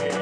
Yeah.